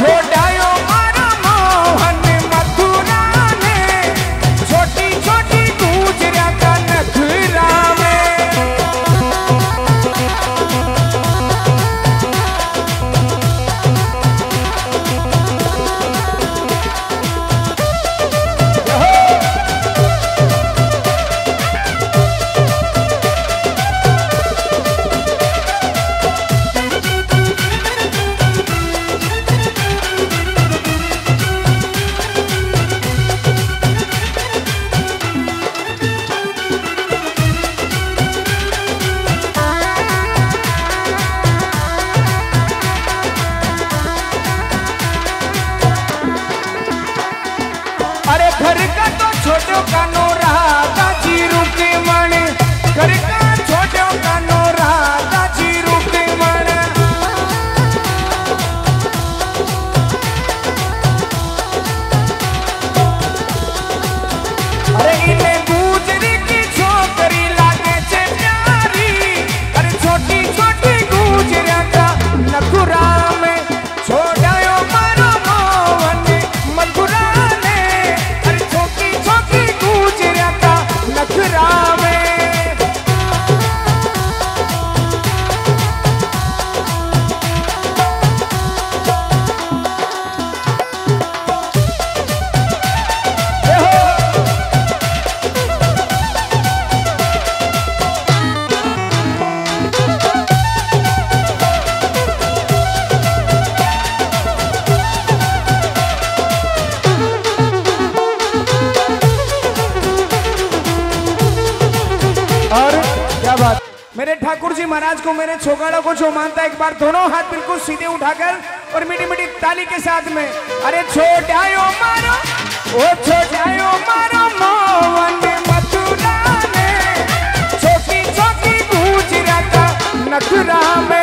Torque घर का तो छोटो कानो बात मेरे ठाकुर जी महाराज को, मेरे छोगाड़ों को जो मानता है, एक बार दोनों हाथ बिल्कुल सीधे उठाकर और मीठी मीठी ताली के साथ में, अरे छोटायो मारो, ओ छोटायो मारो, मोहन मथुरा ने छोटी छोटी गुजरा का नखरा में।